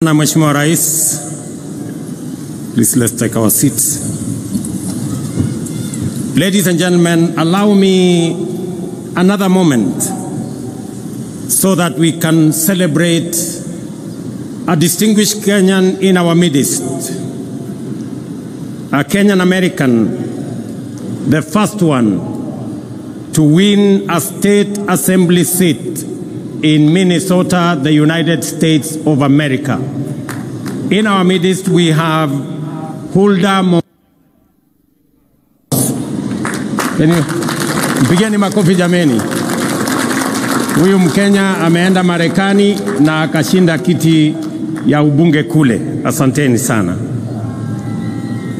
Na Mheshimiwa Rais, please let's take our seats. Ladies and gentlemen, allow me another moment so that we can celebrate a distinguished Kenyan in our midst, a Kenyan American, the first one to win a state assembly seat in Minnesota, the United States of America. In our midst, we have Hulda Mo Mpigeni makofi jameni. Huyu Mkenya ameenda Marekani na akashinda kiti ya ubunge kule. Asanteni sana.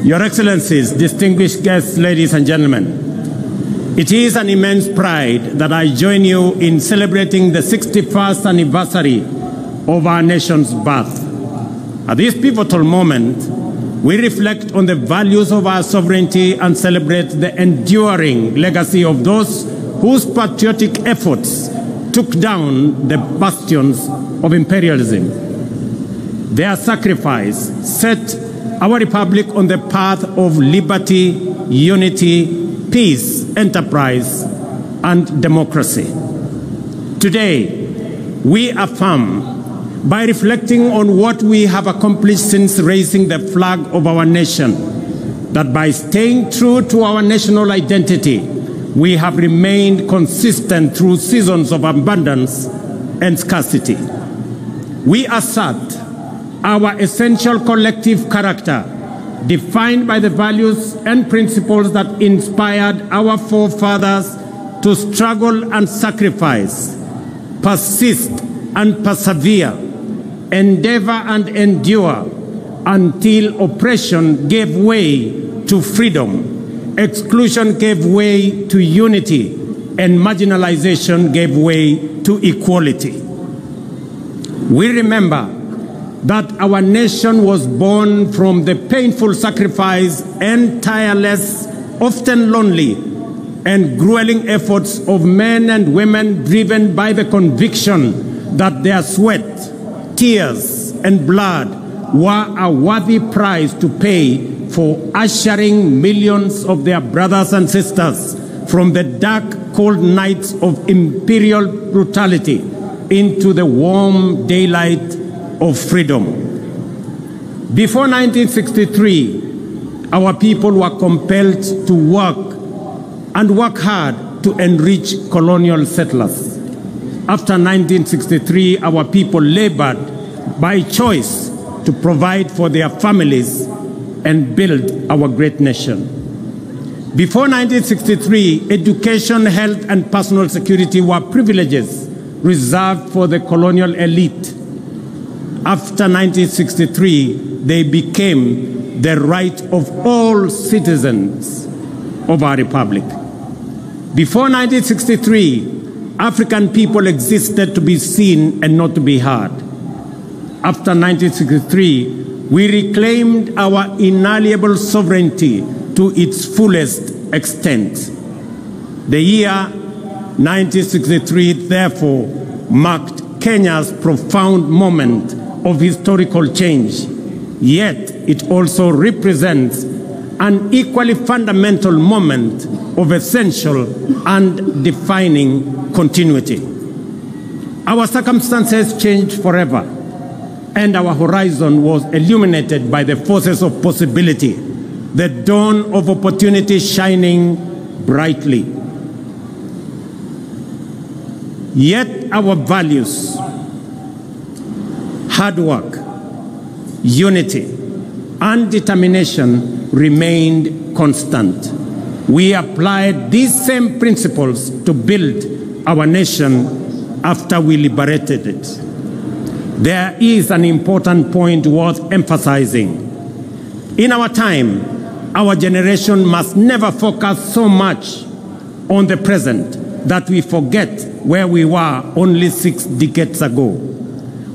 Your Excellencies, distinguished guests, ladies and gentlemen, it is an immense pride that I join you in celebrating the 61st anniversary of our nation's birth. At this pivotal moment, we reflect on the values of our sovereignty and celebrate the enduring legacy of those whose patriotic efforts took down the bastions of imperialism. Their sacrifice set our republic on the path of liberty, unity, peace, enterprise, and democracy. Today, we affirm by reflecting on what we have accomplished since raising the flag of our nation, that by staying true to our national identity, we have remained consistent through seasons of abundance and scarcity. We assert our essential collective character, defined by the values and principles that inspired our forefathers to struggle and sacrifice, persist and persevere, endeavor and endure until oppression gave way to freedom, exclusion gave way to unity, and marginalization gave way to equality. We remember that our nation was born from the painful sacrifice and tireless, often lonely, and grueling efforts of men and women driven by the conviction that their sweat, tears, and blood were a worthy price to pay for ushering millions of their brothers and sisters from the dark, cold nights of imperial brutality into the warm daylight of freedom. Before 1963, our people were compelled to work and work hard to enrich colonial settlers. After 1963, our people labored by choice to provide for their families and build our great nation. Before 1963, education, health, and personal security were privileges reserved for the colonial elite. After 1963, they became the right of all citizens of our republic. Before 1963, African people existed to be seen and not to be heard. After 1963, we reclaimed our inalienable sovereignty to its fullest extent. The year 1963, therefore, marked Kenya's profound moment of historical change, yet it also represents an equally fundamental moment of essential and defining continuity. Our circumstances changed forever, and our horizon was illuminated by the forces of possibility, the dawn of opportunity shining brightly. Yet our values, hard work, unity, and determination remained constant. We applied these same principles to build our nation after we liberated it. There is an important point worth emphasizing. In our time, our generation must never focus so much on the present that we forget where we were only six decades ago.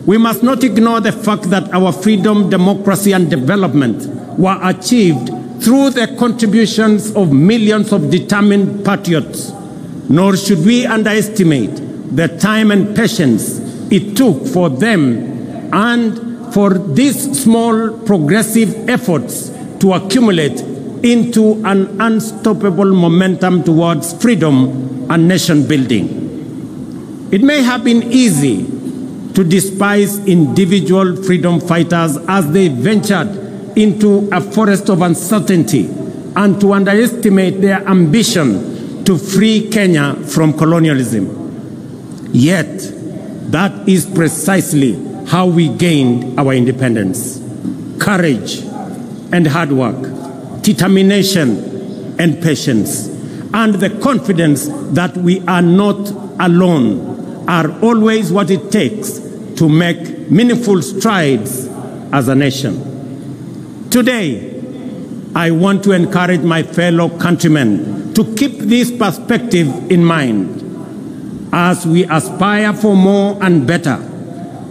We must not ignore the fact that our freedom, democracy, and development were achieved through the contributions of millions of determined patriots, nor should we underestimate the time and patience it took for them and for these small progressive efforts to accumulate into an unstoppable momentum towards freedom and nation building. It may have been easy to despise individual freedom fighters as they ventured into a forest of uncertainty and to underestimate their ambition to free Kenya from colonialism. Yet, that is precisely how we gained our independence courage and hard work, determination and patience, and the confidence that we are not alone are always what it takes to make meaningful strides as a nation. Today, I want to encourage my fellow countrymen to keep this perspective in mind. As we aspire for more and better,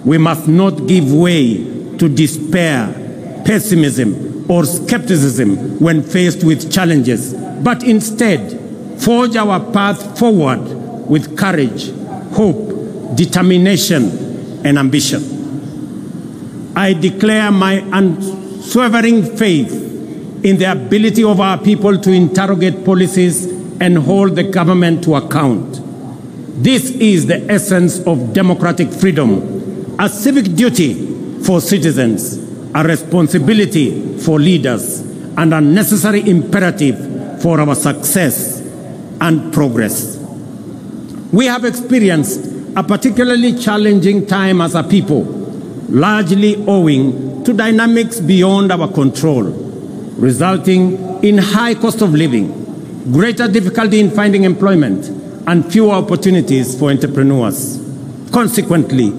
we must not give way to despair, pessimism, or skepticism when faced with challenges, but instead forge our path forward with courage, hope, determination, and ambition. I declare my unswerving faith in the ability of our people to interrogate policies and hold the government to account. This is the essence of democratic freedom, a civic duty for citizens, a responsibility for leaders, and a necessary imperative for our success and progress. We have experienced a particularly challenging time as a people, largely owing to dynamics beyond our control, resulting in high cost of living, greater difficulty in finding employment, and fewer opportunities for entrepreneurs. Consequently,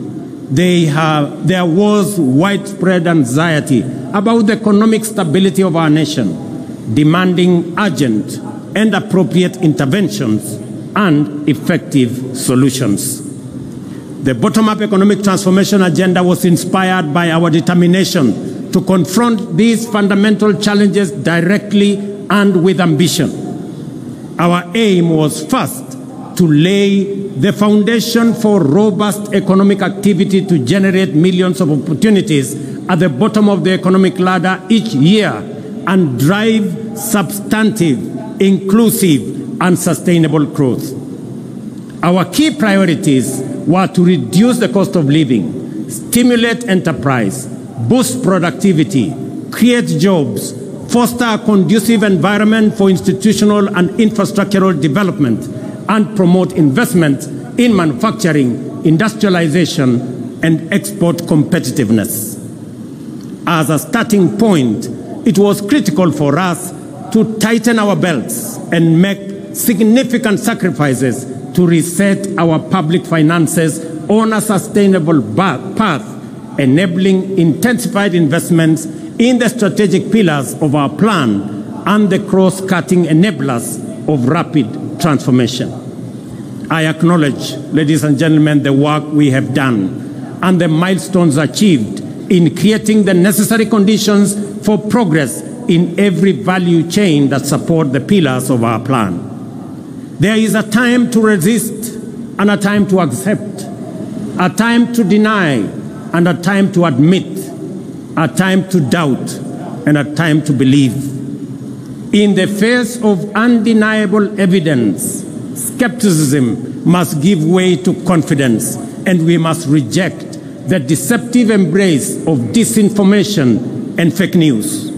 have, there was widespread anxiety about the economic stability of our nation, demanding urgent and appropriate interventions and effective solutions. The bottom up economic transformation agenda was inspired by our determination to confront these fundamental challenges directly and with ambition. Our aim was first to lay the foundation for robust economic activity to generate millions of opportunities at the bottom of the economic ladder each year and drive substantive, inclusive, and sustainable growth. Our key priorities were to reduce the cost of living, stimulate enterprise, boost productivity, create jobs, foster a conducive environment for institutional and infrastructural development, and promote investment in manufacturing, industrialization, and export competitiveness. As a starting point, it was critical for us to tighten our belts and make significant sacrifices to reset our public finances on a sustainable path, enabling intensified investments in the strategic pillars of our plan and the cross-cutting enablers of rapid transformation. I acknowledge, ladies and gentlemen, the work we have done and the milestones achieved in creating the necessary conditions for progress in every value chain that support the pillars of our plan. There is a time to resist and a time to accept, a time to deny and a time to admit, a time to doubt and a time to believe. In the face of undeniable evidence, skepticism must give way to confidence and we must reject the deceptive embrace of disinformation and fake news.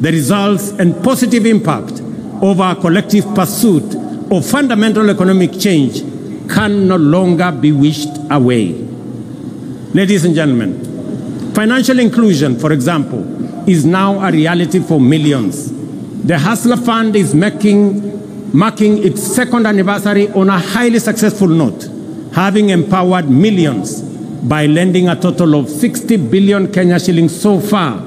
The results and positive impact of our collective pursuit of fundamental economic change can no longer be wished away. Ladies and gentlemen, financial inclusion, for example, is now a reality for millions. The Hustler Fund is making, marking its second anniversary on a highly successful note, having empowered millions by lending a total of 60 billion Kenya shillings so far,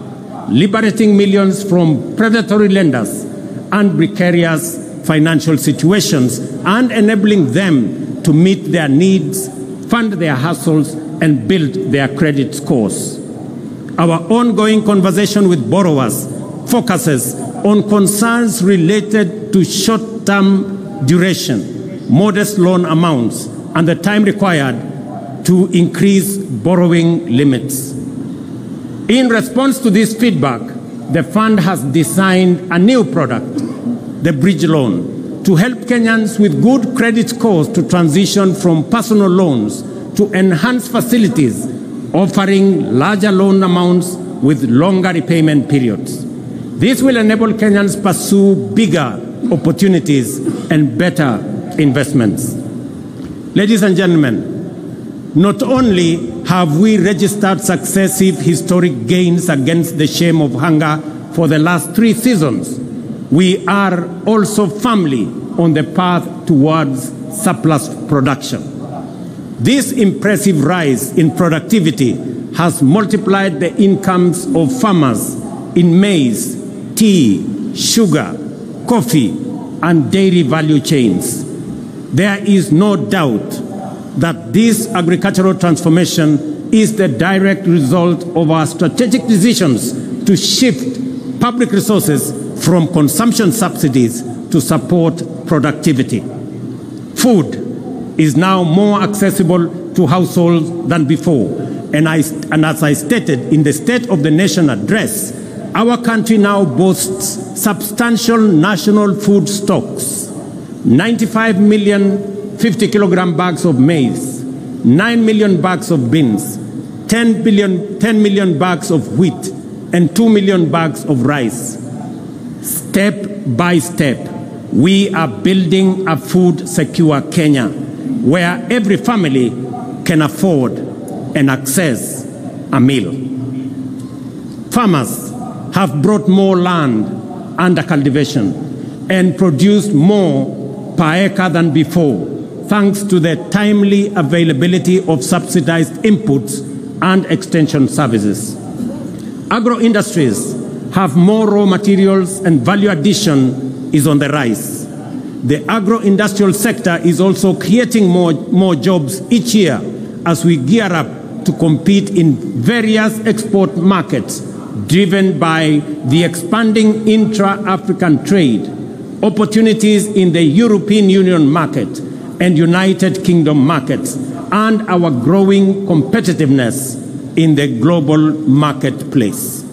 liberating millions from predatory lenders and precarious financial situations and enabling them to meet their needs, fund their hustles, and build their credit scores. Our ongoing conversation with borrowers focuses on concerns related to short term duration, modest loan amounts, and the time required to increase borrowing limits. In response to this feedback, the fund has designed a new product, the bridge loan, to help Kenyans with good credit scores to transition from personal loans to enhanced facilities offering larger loan amounts with longer repayment periods. This will enable Kenyans pursue bigger opportunities and better investments. Ladies and gentlemen, not only have we registered successive historic gains against the shame of hunger for the last three seasons, we are also firmly on the path towards surplus production. This impressive rise in productivity has multiplied the incomes of farmers in maize, tea, sugar, coffee, and dairy value chains. There is no doubt that this agricultural transformation is the direct result of our strategic decisions to shift public resources from consumption subsidies to support productivity. Food is now more accessible to households than before. And, I, and as I stated in the State of the Nation address, our country now boasts substantial national food stocks 95 million 50 kilogram bags of maize, 9 million bags of beans, 10, billion, 10 million bags of wheat, and 2 million bags of rice. Step by step, we are building a food secure Kenya where every family can afford and access a meal. Farmers have brought more land under cultivation and produced more per acre than before, thanks to the timely availability of subsidized inputs and extension services. Agro industries have more raw materials and value addition is on the rise. The agro-industrial sector is also creating more, more jobs each year as we gear up to compete in various export markets driven by the expanding intra-African trade, opportunities in the European Union market and United Kingdom markets, and our growing competitiveness in the global marketplace.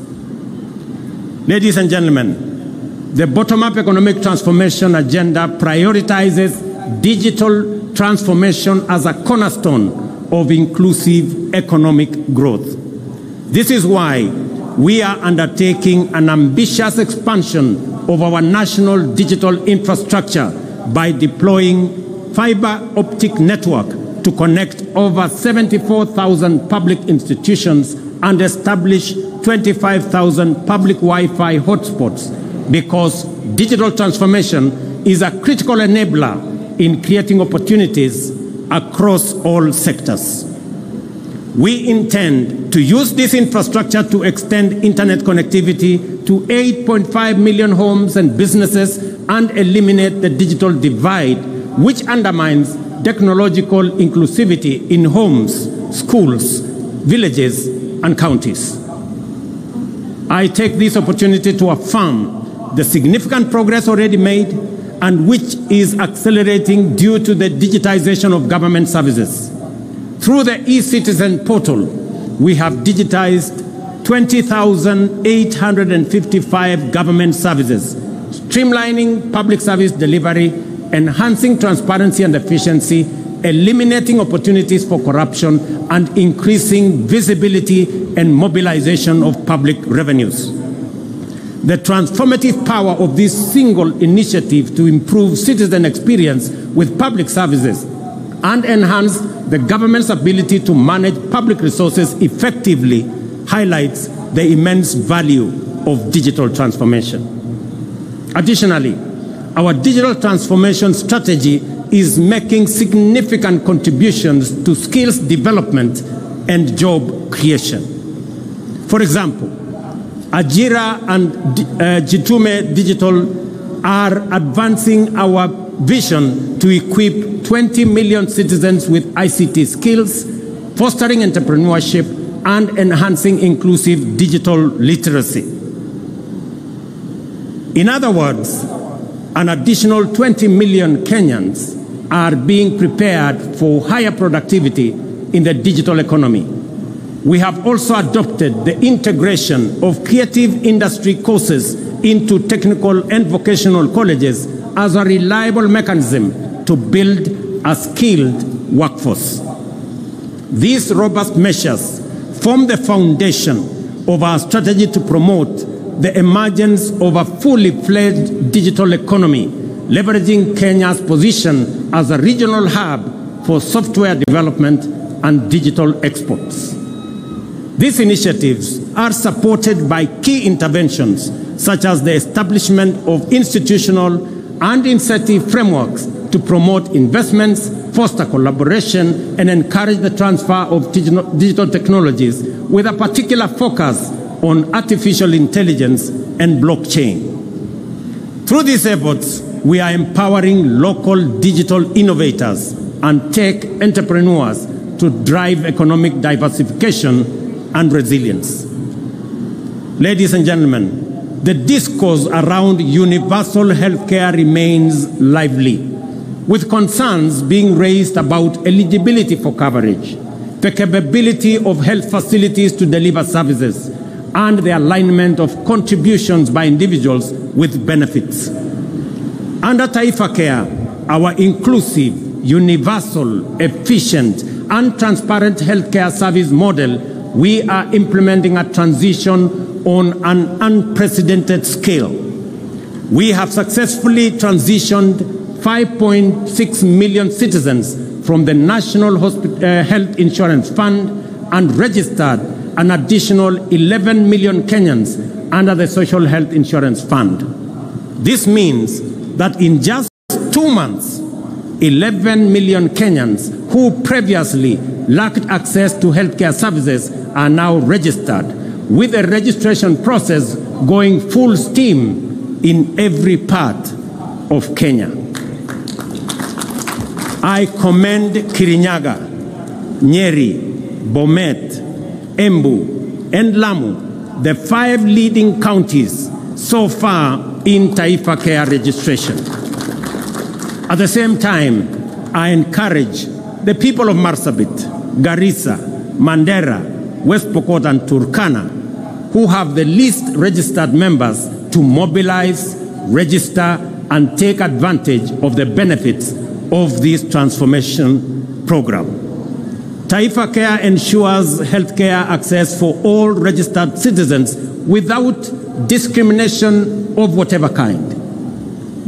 Ladies and gentlemen, the bottom-up economic transformation agenda prioritizes digital transformation as a cornerstone of inclusive economic growth. This is why we are undertaking an ambitious expansion of our national digital infrastructure by deploying fiber optic network to connect over 74,000 public institutions and establish 25,000 public Wi-Fi hotspots because digital transformation is a critical enabler in creating opportunities across all sectors. We intend to use this infrastructure to extend internet connectivity to 8.5 million homes and businesses and eliminate the digital divide, which undermines technological inclusivity in homes, schools, villages, and counties. I take this opportunity to affirm the significant progress already made and which is accelerating due to the digitization of government services. Through the e-citizen portal, we have digitized 20,855 government services, streamlining public service delivery, enhancing transparency and efficiency, eliminating opportunities for corruption, and increasing visibility and mobilization of public revenues. The transformative power of this single initiative to improve citizen experience with public services and enhance the government's ability to manage public resources effectively highlights the immense value of digital transformation. Additionally, our digital transformation strategy is making significant contributions to skills development and job creation. For example, Ajira and uh, Jitume Digital are advancing our vision to equip 20 million citizens with ICT skills, fostering entrepreneurship, and enhancing inclusive digital literacy. In other words, an additional 20 million Kenyans are being prepared for higher productivity in the digital economy. We have also adopted the integration of creative industry courses into technical and vocational colleges as a reliable mechanism to build a skilled workforce. These robust measures form the foundation of our strategy to promote the emergence of a fully fledged digital economy, leveraging Kenya's position as a regional hub for software development and digital exports. These initiatives are supported by key interventions such as the establishment of institutional and incentive frameworks to promote investments, foster collaboration, and encourage the transfer of digital technologies with a particular focus on artificial intelligence and blockchain. Through these efforts, we are empowering local digital innovators and tech entrepreneurs to drive economic diversification and resilience. Ladies and gentlemen, the discourse around universal healthcare remains lively, with concerns being raised about eligibility for coverage, the capability of health facilities to deliver services, and the alignment of contributions by individuals with benefits. Under Taifa Care, our inclusive, universal, efficient, and transparent healthcare service model, we are implementing a transition on an unprecedented scale. We have successfully transitioned 5.6 million citizens from the National Hospi- uh, Health Insurance Fund and registered an additional 11 million Kenyans under the Social Health Insurance Fund. This means that in just two months, 11 million Kenyans who previously lacked access to healthcare services are now registered, with the registration process going full steam in every part of Kenya. I commend Kirinyaga, Nyeri, Bomet, Embu, and Lamu, the five leading counties so far in Taifa Care registration. At the same time, I encourage the people of Marsabit, Garissa, Mandera, West Pokot, and Turkana, who have the least registered members, to mobilize, register, and take advantage of the benefits of this transformation program. Taifa Care ensures healthcare access for all registered citizens without discrimination of whatever kind.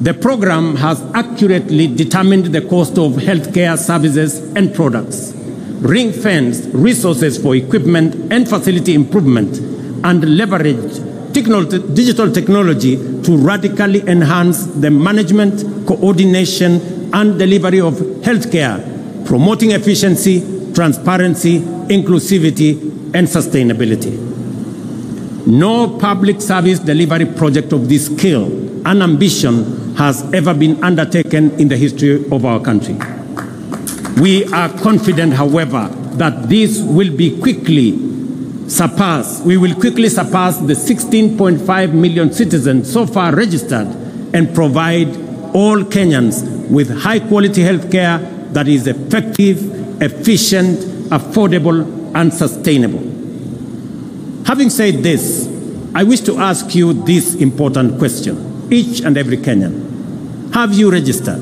The program has accurately determined the cost of healthcare services and products, ring fenced resources for equipment and facility improvement, and leveraged digital technology to radically enhance the management, coordination, and delivery of healthcare, promoting efficiency, transparency, inclusivity, and sustainability. No public service delivery project of this scale and ambition has ever been undertaken in the history of our country. We are confident, however, that this will be quickly surpassed. we will quickly surpass the 16.5 million citizens so far registered and provide all Kenyans with high quality health care that is effective, efficient, affordable, and sustainable. Having said this, I wish to ask you this important question, each and every Kenyan. Have you registered?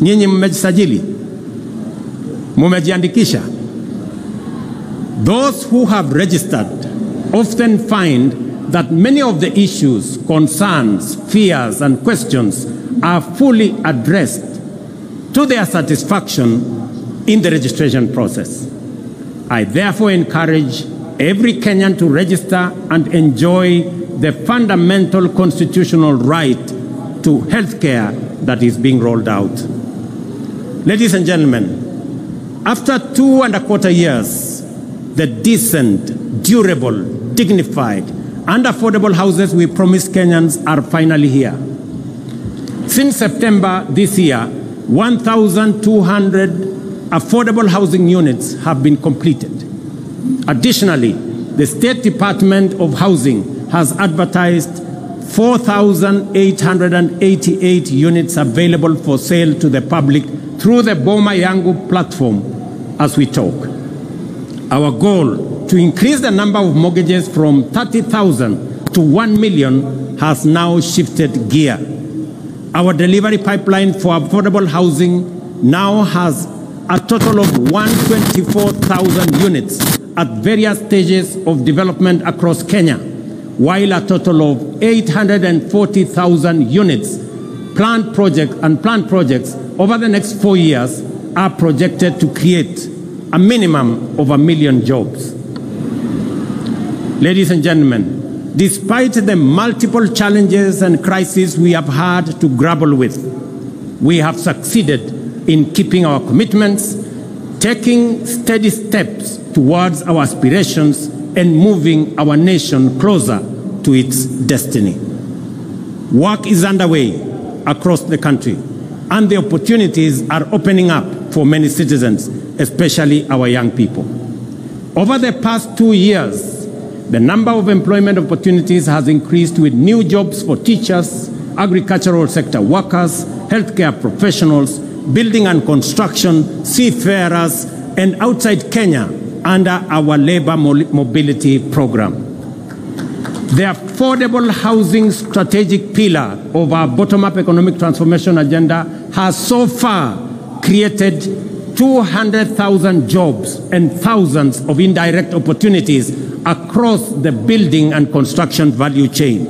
Nyinyi mmejisajili? Mumejiandikisha? Those who have registered often find that many of the issues, concerns, fears, and questions are fully addressed to their satisfaction in the registration process. I therefore encourage every Kenyan to register and enjoy the fundamental constitutional right to health care that is being rolled out. Ladies and gentlemen, after two and a quarter years, the decent, durable, dignified, and affordable houses we promised Kenyans are finally here. Since September this year, 1,200 affordable housing units have been completed. Additionally, the State Department of Housing has advertised 4,888 units available for sale to the public through the Boma Yangu platform as we talk. Our goal to increase the number of mortgages from 30,000 to 1 million has now shifted gear. Our delivery pipeline for affordable housing now has a total of 124,000 units at various stages of development across Kenya, while a total of 840,000 units planned project and planned projects over the next four years are projected to create a minimum of a million jobs. Ladies and gentlemen, despite the multiple challenges and crises we have had to grapple with, we have succeeded in keeping our commitments, taking steady steps towards our aspirations, and moving our nation closer to its destiny. Work is underway across the country, and the opportunities are opening up for many citizens, especially our young people. Over the past two years, the number of employment opportunities has increased with new jobs for teachers, agricultural sector workers, healthcare professionals, building and construction, seafarers, and outside Kenya under our labor mobility program. The affordable housing strategic pillar of our bottom up economic transformation agenda has so far created 200,000 jobs and thousands of indirect opportunities across the building and construction value chain.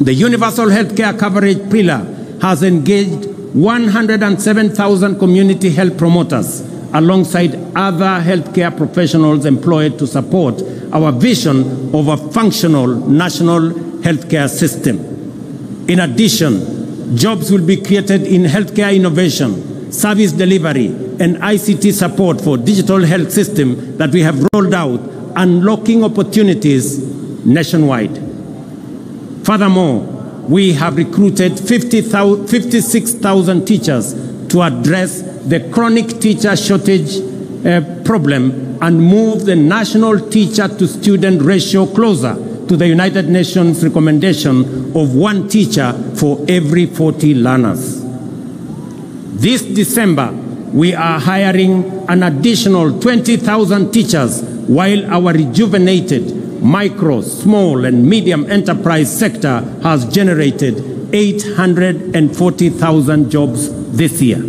The universal healthcare coverage pillar has engaged 107,000 community health promoters alongside other healthcare professionals employed to support our vision of a functional national healthcare system. In addition, jobs will be created in healthcare innovation, service delivery, and ICT support for digital health system that we have rolled out, unlocking opportunities nationwide. Furthermore, we have recruited 56,000 teachers to address the chronic teacher shortage uh, problem and move the national teacher to student ratio closer to the United Nations recommendation of one teacher for every 40 learners. This December, we are hiring an additional 20,000 teachers while our rejuvenated micro, small, and medium enterprise sector has generated 840,000 jobs this year.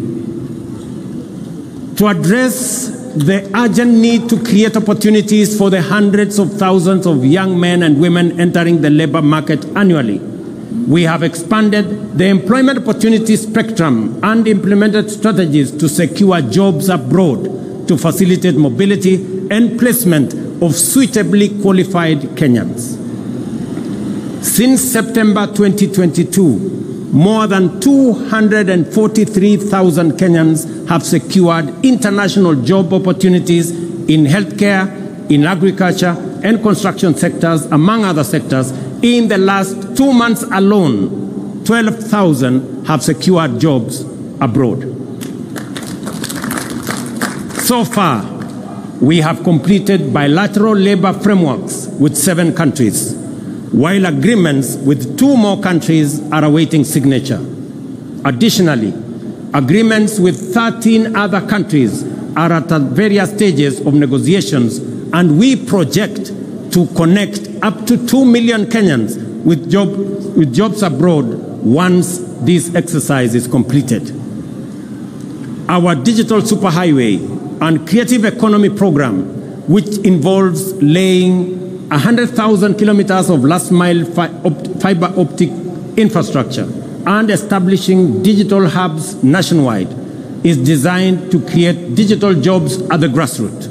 To address the urgent need to create opportunities for the hundreds of thousands of young men and women entering the labor market annually, we have expanded the employment opportunity spectrum and implemented strategies to secure jobs abroad to facilitate mobility and placement of suitably qualified Kenyans. Since September 2022, more than 243,000 Kenyans have secured international job opportunities in healthcare, in agriculture, and construction sectors, among other sectors. In the last two months alone, 12,000 have secured jobs abroad. So far, we have completed bilateral labor frameworks with seven countries, while agreements with two more countries are awaiting signature. Additionally, agreements with 13 other countries are at various stages of negotiations, and we project to connect up to 2 million Kenyans with, job, with jobs abroad once this exercise is completed. Our digital superhighway and creative economy program, which involves laying 100,000 kilometers of last mile fi fiber optic infrastructure and establishing digital hubs nationwide, is designed to create digital jobs at the grassroots.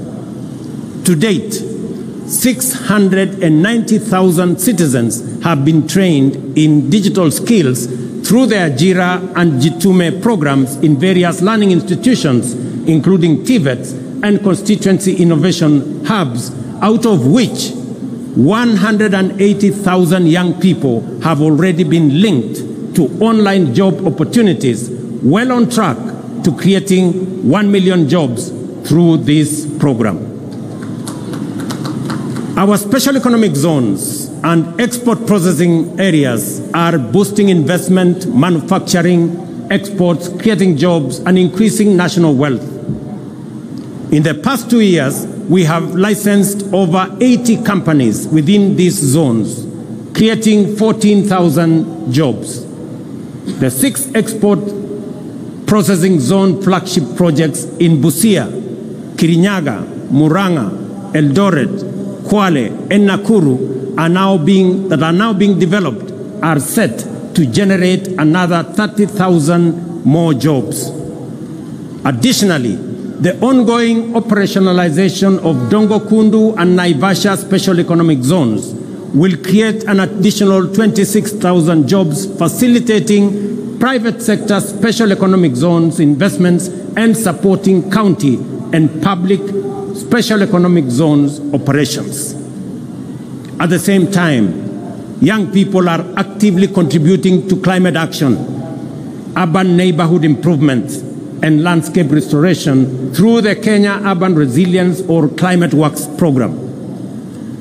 To date, 690,000 citizens have been trained in digital skills through the Ajira and Jitume programs in various learning institutions including TVETs and constituency innovation hubs, out of which 180,000 young people have already been linked to online job opportunities, well on track to creating 1 million jobs through this program. Our special economic zones and export processing areas are boosting investment, manufacturing, exports, creating jobs, and increasing national wealth. In the past two years, we have licensed over 80 companies within these zones, creating 14,000 jobs. The six export processing zone flagship projects in Busia, Kirinyaga, Muranga, Eldoret, Kwale, and Nakuru are now being, that are now being developed are set to generate another 30,000 more jobs. Additionally, the ongoing operationalization of Dongo Kundu and Naivasha special economic zones will create an additional 26,000 jobs facilitating private sector special economic zones investments and supporting county and public special economic zones operations. At the same time, young people are actively contributing to climate action, urban neighborhood improvements, and landscape restoration through the Kenya Urban Resilience or Climate Works program.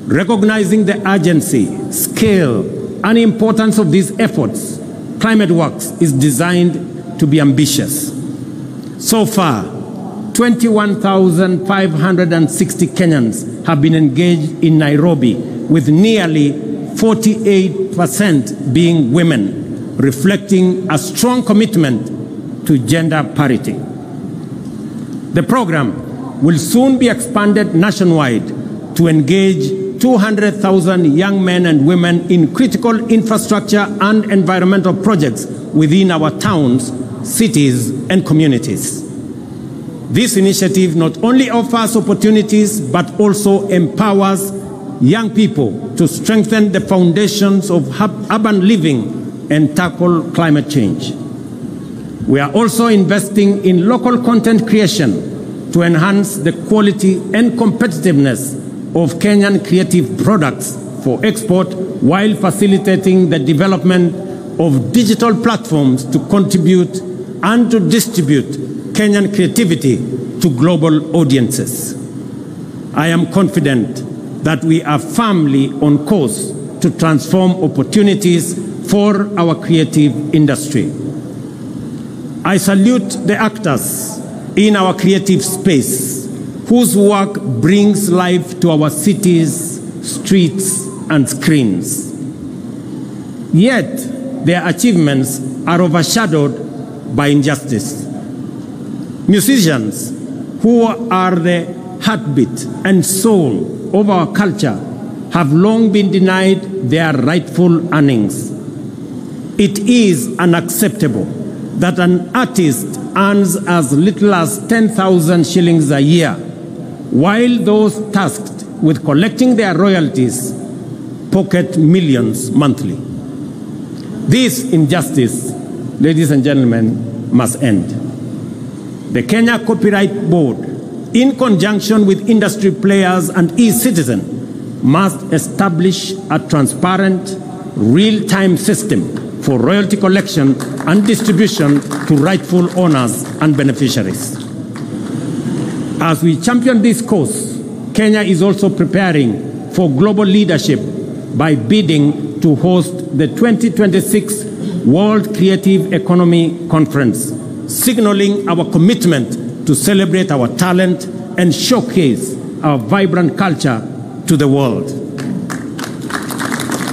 Recognizing the urgency, scale, and importance of these efforts, Climate Works is designed to be ambitious. So far, 21,560 Kenyans have been engaged in Nairobi, with nearly 48% being women, reflecting a strong commitment to gender parity. The program will soon be expanded nationwide to engage 200,000 young men and women in critical infrastructure and environmental projects within our towns, cities, and communities. This initiative not only offers opportunities but also empowers young people to strengthen the foundations of urban living and tackle climate change. We are also investing in local content creation to enhance the quality and competitiveness of Kenyan creative products for export while facilitating the development of digital platforms to contribute and to distribute Kenyan creativity to global audiences. I am confident that we are firmly on course to transform opportunities for our creative industry. I salute the actors in our creative space whose work brings life to our cities, streets, and screens. Yet, their achievements are overshadowed by injustice. Musicians, who are the heartbeat and soul of our culture, have long been denied their rightful earnings. It is unacceptable that an artist earns as little as 10,000 shillings a year, while those tasked with collecting their royalties pocket millions monthly. This injustice, ladies and gentlemen, must end. The Kenya Copyright Board, in conjunction with industry players and e-citizen, must establish a transparent, real-time system for royalty collection and distribution to rightful owners and beneficiaries. As we champion this cause, Kenya is also preparing for global leadership by bidding to host the 2026 World Creative Economy Conference, signaling our commitment to celebrate our talent and showcase our vibrant culture to the world.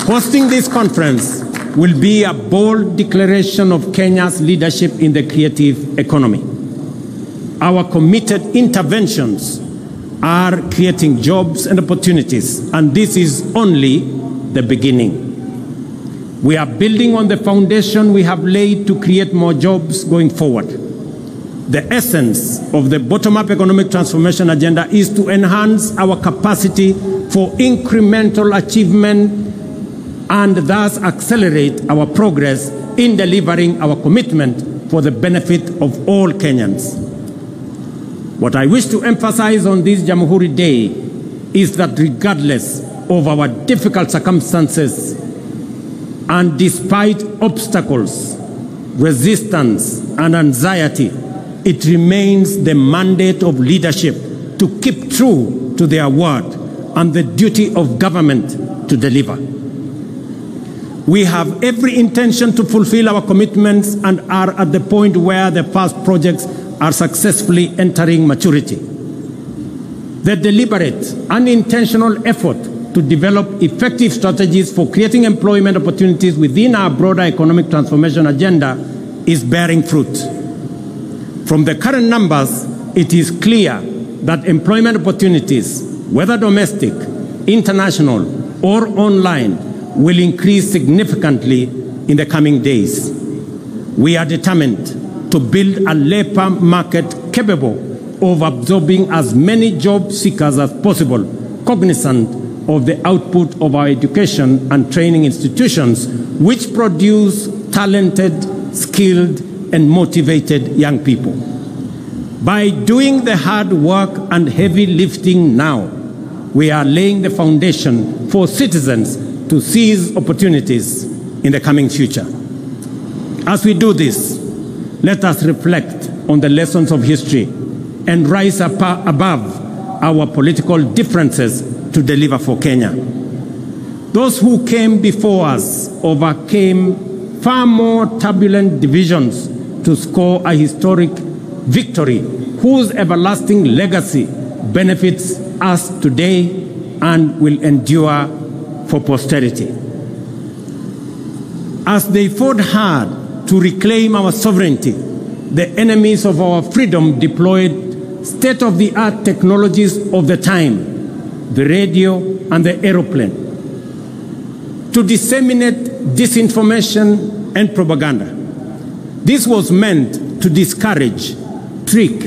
Hosting this conference will be a bold declaration of Kenya's leadership in the creative economy. Our committed interventions are creating jobs and opportunities, and this is only the beginning. We are building on the foundation we have laid to create more jobs going forward. The essence of the bottom up economic transformation agenda is to enhance our capacity for incremental achievement and thus accelerate our progress in delivering our commitment for the benefit of all Kenyans. What I wish to emphasize on this Jamhuri Day is that regardless of our difficult circumstances and despite obstacles, resistance, and anxiety, it remains the mandate of leadership to keep true to their word and the duty of government to deliver. We have every intention to fulfill our commitments and are at the point where the first projects are successfully entering maturity. The deliberate, unintentional effort to develop effective strategies for creating employment opportunities within our broader economic transformation agenda is bearing fruit. From the current numbers, it is clear that employment opportunities, whether domestic, international, or online, will increase significantly in the coming days. We are determined to build a labor market capable of absorbing as many job seekers as possible, cognizant of the output of our education and training institutions, which produce talented, skilled, and motivated young people. By doing the hard work and heavy lifting now, we are laying the foundation for citizens to seize opportunities in the coming future. As we do this, let us reflect on the lessons of history and rise uh, above our political differences to deliver for Kenya. Those who came before us overcame far more turbulent divisions to score a historic victory whose everlasting legacy benefits us today and will endure for posterity. As they fought hard to reclaim our sovereignty, the enemies of our freedom deployed state of the art technologies of the time, the radio and the aeroplane, to disseminate disinformation and propaganda. This was meant to discourage, trick,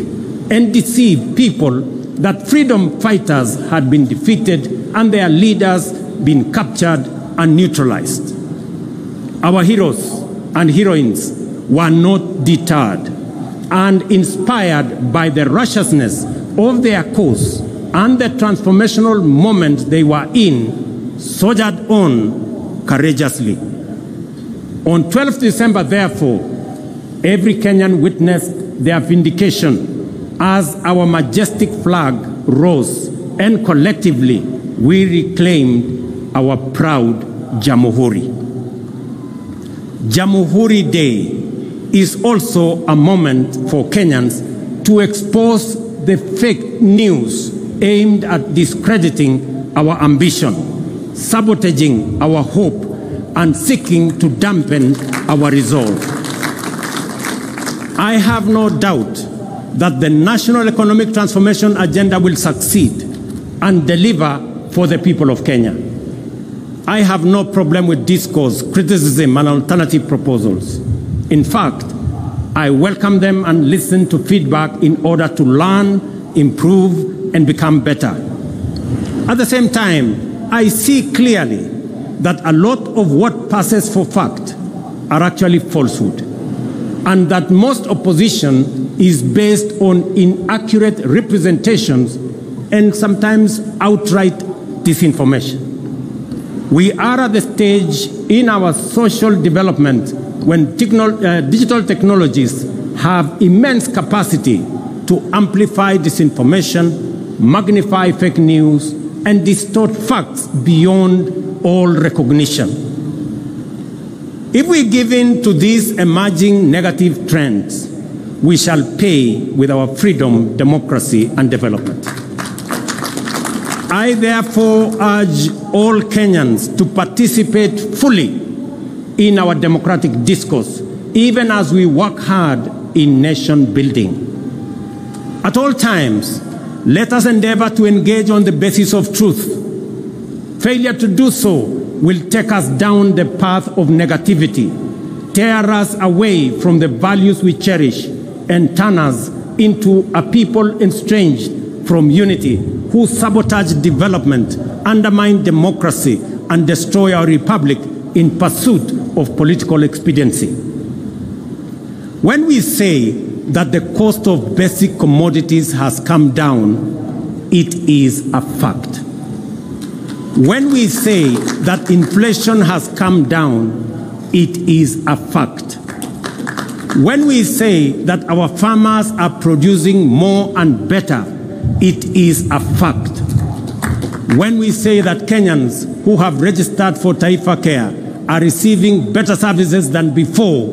and deceive people that freedom fighters had been defeated and their leaders been captured and neutralized. Our heroes and heroines were not deterred and inspired by the righteousness of their cause and the transformational moment they were in, soldiered on courageously. On 12th December, therefore, every Kenyan witnessed their vindication as our majestic flag rose and collectively we reclaimed our proud Jamhuri. Jamhuri Day is also a moment for Kenyans to expose the fake news aimed at discrediting our ambition, sabotaging our hope, and seeking to dampen our resolve. I have no doubt that the National Economic Transformation Agenda will succeed and deliver for the people of Kenya. I have no problem with discourse, criticism, and alternative proposals. In fact, I welcome them and listen to feedback in order to learn, improve, and become better. At the same time, I see clearly that a lot of what passes for fact are actually falsehood, and that most opposition is based on inaccurate representations and sometimes outright disinformation. We are at the stage in our social development when uh, digital technologies have immense capacity to amplify disinformation, magnify fake news, and distort facts beyond all recognition. If we give in to these emerging negative trends, we shall pay with our freedom, democracy, and development. I therefore urge all Kenyans to participate fully in our democratic discourse, even as we work hard in nation building. At all times, let us endeavor to engage on the basis of truth. Failure to do so will take us down the path of negativity, tear us away from the values we cherish, and turn us into a people estranged from unity who sabotage development, undermine democracy, and destroy our republic in pursuit of political expediency. When we say that the cost of basic commodities has come down, it is a fact. When we say that inflation has come down, it is a fact. When we say that our farmers are producing more and better, it is a fact. When we say that Kenyans who have registered for Taifa Care are receiving better services than before,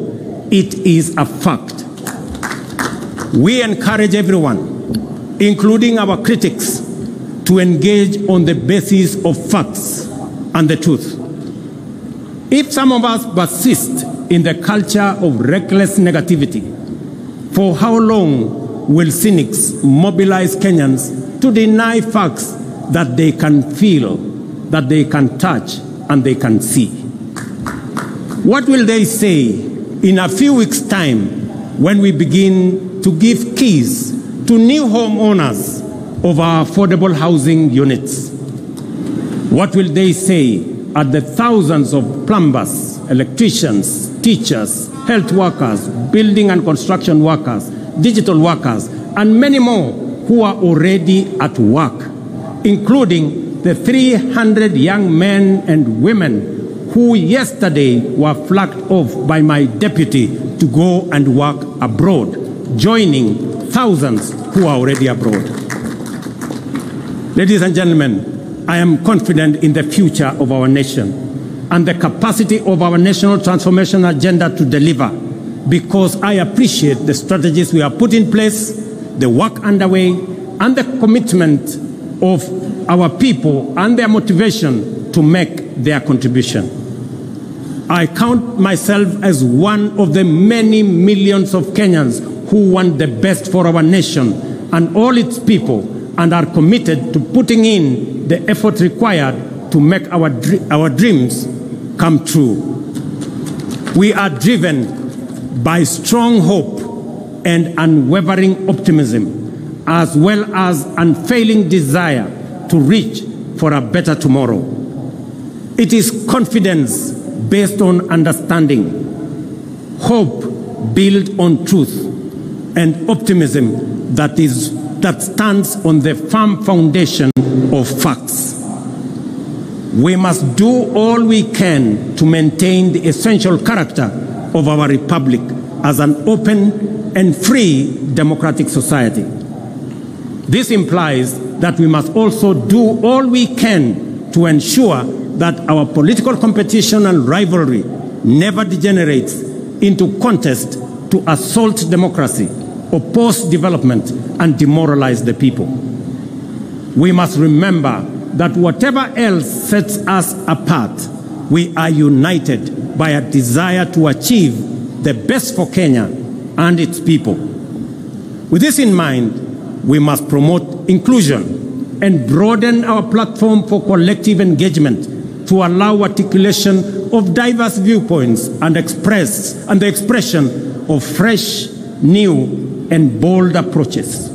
it is a fact. We encourage everyone, including our critics, to engage on the basis of facts and the truth. If some of us persist in the culture of reckless negativity, for how long will cynics mobilize Kenyans to deny facts that they can feel, that they can touch, and they can see? What will they say in a few weeks' time when we begin to give keys to new homeowners of our affordable housing units? What will they say at the thousands of plumbers, electricians, teachers, health workers, building and construction workers, digital workers, and many more who are already at work, including the 300 young men and women who yesterday were flagged off by my deputy to go and work abroad, joining thousands who are already abroad. Ladies and gentlemen, I am confident in the future of our nation and the capacity of our national transformation agenda to deliver because I appreciate the strategies we have put in place, the work underway, and the commitment of our people and their motivation to make their contribution. I count myself as one of the many millions of Kenyans who want the best for our nation and all its people and are committed to putting in the effort required to make our, our dreams come true. We are driven by strong hope and unwavering optimism, as well as unfailing desire to reach for a better tomorrow. It is confidence based on understanding, hope built on truth, and optimism that, is, that stands on the firm foundation of facts. We must do all we can to maintain the essential character of our republic as an open and free democratic society. This implies that we must also do all we can to ensure that our political competition and rivalry never degenerates into contest to assault democracy, oppose development, and demoralize the people. We must remember that whatever else sets us apart, we are united by a desire to achieve the best for Kenya and its people. With this in mind, we must promote inclusion and broaden our platform for collective engagement to allow articulation of diverse viewpoints and express and the expression of fresh, new, and bold approaches.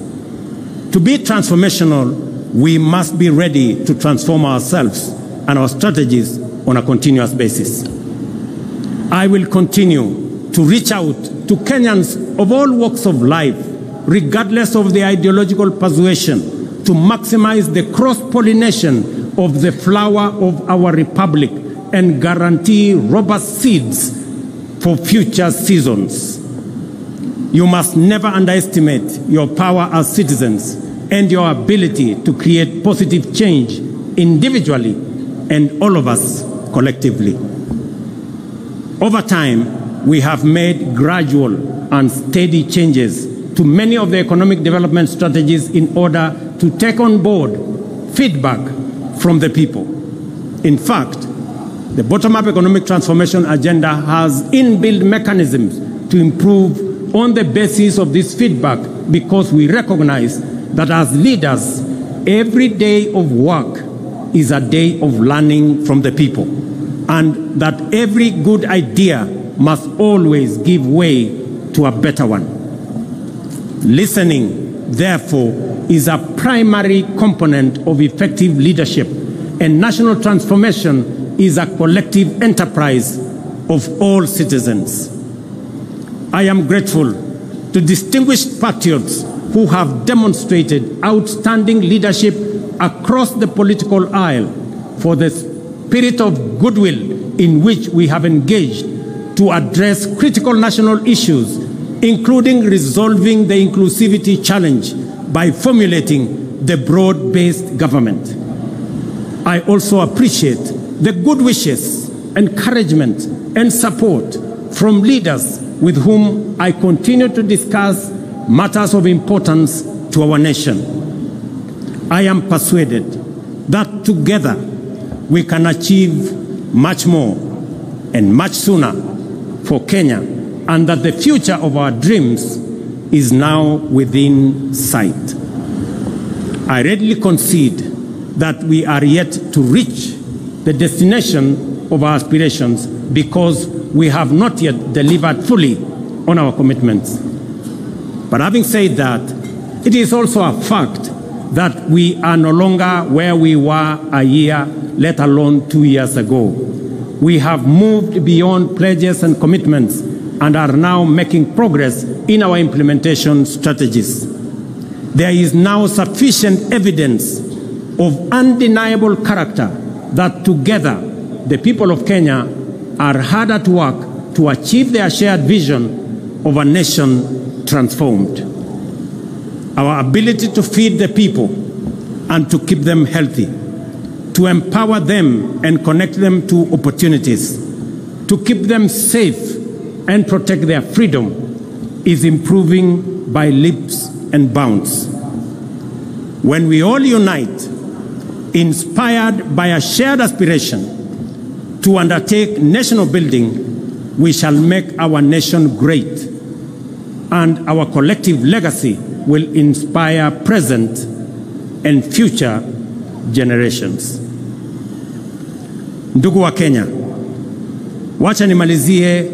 To be transformational, we must be ready to transform ourselves and our strategies on a continuous basis. I will continue to reach out to Kenyans of all walks of life, regardless of their ideological persuasion, to maximize the cross pollination of the flower of our republic and guarantee robust seeds for future seasons. You must never underestimate your power as citizens and your ability to create positive change individually and all of us collectively. Over time, we have made gradual and steady changes to many of the economic development strategies in order to take on board feedback from the people. In fact, the bottom-up economic transformation agenda has inbuilt mechanisms to improve on the basis of this feedback because we recognize that as leaders, every day of work is a day of learning from the people, and that every good idea must always give way to a better one. Listening, therefore, is a primary component of effective leadership, and national transformation is a collective enterprise of all citizens. I am grateful to distinguished patriots who have demonstrated outstanding leadership across the political aisle for the spirit of goodwill in which we have engaged to address critical national issues, including resolving the inclusivity challenge by formulating the broad based government. I also appreciate the good wishes, encouragement, and support from leaders with whom I continue to discuss matters of importance to our nation. I am persuaded that together we can achieve much more and much sooner for Kenya, and that the future of our dreams is now within sight. I readily concede that we are yet to reach the destination of our aspirations because we have not yet delivered fully on our commitments. But having said that, it is also a fact that we are no longer where we were a year, let alone two years ago. We have moved beyond pledges and commitments and are now making progress in our implementation strategies. There is now sufficient evidence of undeniable character that together the people of Kenya are hard at work to achieve their shared vision of a nation transformed. Our ability to feed the people and to keep them healthy, to empower them and connect them to opportunities, to keep them safe and protect their freedom is improving by leaps and bounds. When we all unite, inspired by a shared aspiration to undertake national building, we shall make our nation great, and our collective legacy will inspire present and future generations. Ndugu wa Kenya, wacha nimalizie